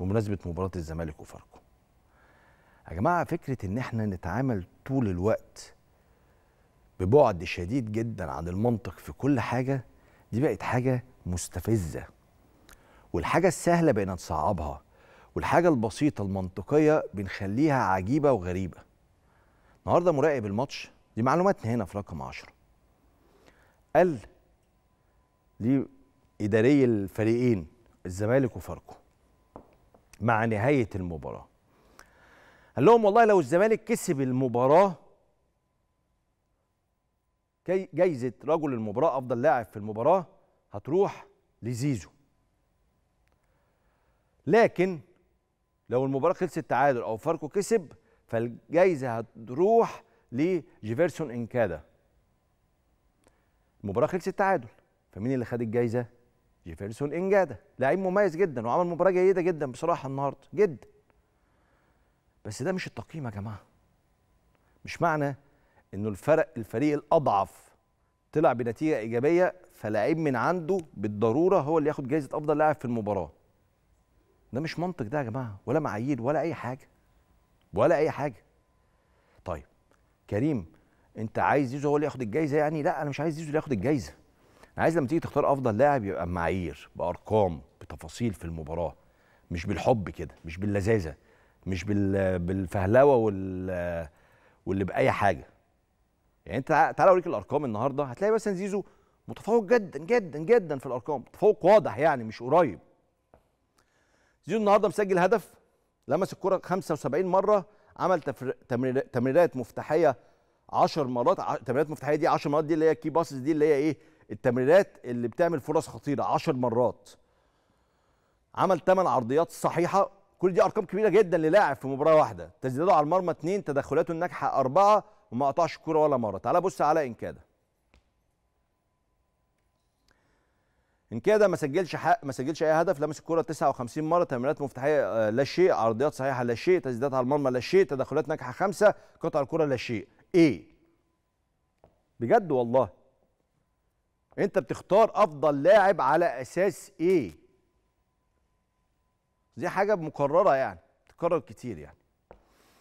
بمناسبة مباراة الزمالك وفاركو. يا جماعة فكرة إن إحنا نتعامل طول الوقت ببعد شديد جدا عن المنطق في كل حاجة دي بقت حاجة مستفزة. والحاجة السهلة بقينا نصعبها والحاجة البسيطة المنطقية بنخليها عجيبة وغريبة. النهارده مراقب الماتش دي معلوماتنا هنا في رقم 10 قال لإداري الفريقين الزمالك وفاركو مع نهاية المباراة. قال لهم والله لو الزمالك كسب المباراة جاي- جايزة رجل المباراة أفضل لاعب في المباراة هتروح لزيزو. لكن لو المباراة خلصت تعادل أو فاركو كسب فالجايزة هتروح لجيفرسون إنكادا. المباراة خلصت تعادل. فمين اللي خد الجايزة؟ جيفرسون إنجادا لعيب مميز جدا وعمل مباراة جيدة جدا بصراحة النهاردة. جدا. بس ده مش التقييم يا جماعة. مش معنى إنه الفرق الفريق الأضعف طلع بنتيجة إيجابية فلاعيب من عنده بالضرورة هو اللي ياخد جايزة أفضل لاعب في المباراة. ده مش منطق ده يا جماعة. ولا معايير ولا أي حاجة. ولا أي حاجة. طيب. كريم أنت عايز زيزو هو اللي ياخد الجايزة يعني؟ لا أنا مش عايز زيزو اللي ياخد الجايزة. أنا عايز لما تيجي تختار أفضل لاعب يبقى بمعايير بأرقام بتفاصيل في المباراة. مش بالحب كده مش باللذاذة مش بال بالفهلوة وال واللي بأي حاجة. يعني أنت تع- تعالى أوريك الأرقام النهارده. هتلاقي مثلا زيزو متفوق جدا جدا جدا في الأرقام. تفوق واضح يعني مش قريب. زيزو النهارده مسجل هدف لمس الكرة 75 مرة عمل. تمريرات مفتاحية 10 مرات تمريرات مفتاحية دي 10 مرات دي اللي هي كي باسز دي اللي هي إيه؟ التمريرات اللي بتعمل فرص خطيرة 10 مرات. عمل 8 عرضيات صحيحة. كل دي أرقام كبيرة جدا للاعب في مباراة واحدة. تسديداته على المرمى 2 تدخلاته الناجحة 4 وما قطعش الكوره ولا مرة. تعال بص على انكادا انكادا ما سجلش حق ما سجلش أي هدف لمس الكورة 59 مرة. تمريرات مفتاحية آه، لا شيء. عرضيات صحيحة لا شيء. تسديدات على المرمى لا شيء. تدخلات ناجحة خمسة. قطع الكورة لا شيء. إيه؟ بجد والله. انت بتختار افضل لاعب على أساس إيه؟ دي حاجة مكررة يعني تكرر كتير يعني.